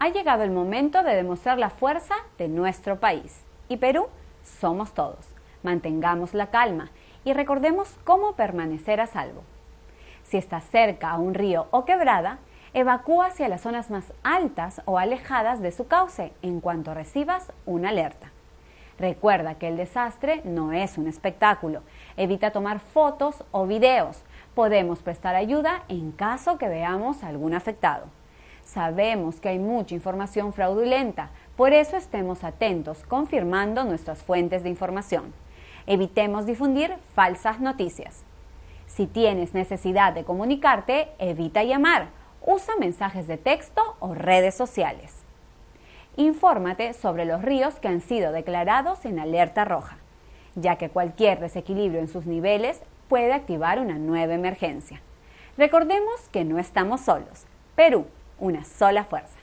Ha llegado el momento de demostrar la fuerza de nuestro país. Y Perú somos todos. Mantengamos la calma y recordemos cómo permanecer a salvo. Si estás cerca a un río o quebrada, evacúa hacia las zonas más altas o alejadas de su cauce en cuanto recibas una alerta. Recuerda que el desastre no es un espectáculo. Evita tomar fotos o videos. Podemos prestar ayuda en caso que veamos algún afectado. Sabemos que hay mucha información fraudulenta, por eso estemos atentos confirmando nuestras fuentes de información. Evitemos difundir falsas noticias. Si tienes necesidad de comunicarte, evita llamar. Usa mensajes de texto o redes sociales. Infórmate sobre los ríos que han sido declarados en alerta roja, ya que cualquier desequilibrio en sus niveles puede activar una nueva emergencia. Recordemos que no estamos solos. Perú, una sola fuerza.